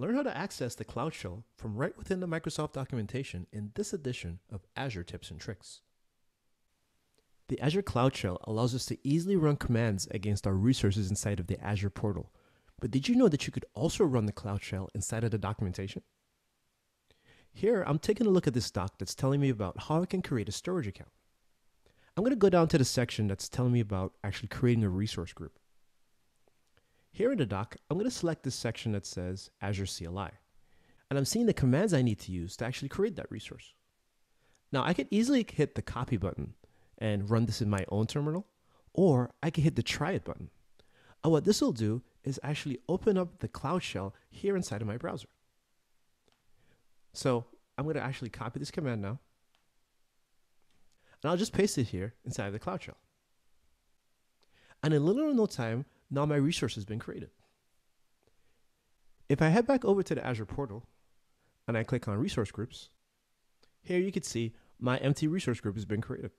Learn how to access the Cloud Shell from right within the Microsoft documentation in this edition of Azure Tips and Tricks. The Azure Cloud Shell allows us to easily run commands against our resources inside of the Azure portal. But did you know that you could also run the Cloud Shell inside of the documentation? Here, I'm taking a look at this doc that's telling me about how I can create a storage account. I'm going to go down to the section that's telling me about actually creating a resource group. Here in the doc, I'm going to select this section that says Azure CLI. And I'm seeing the commands I need to use to actually create that resource. Now, I could easily hit the copy button and run this in my own terminal, or I could hit the try it button. And what this will do is actually open up the Cloud Shell here inside of my browser. So I'm going to actually copy this command now, and I'll just paste it here inside of the Cloud Shell. And in little or no time, now my resource has been created. If I head back over to the Azure portal and I click on resource groups, here you can see my empty resource group has been created.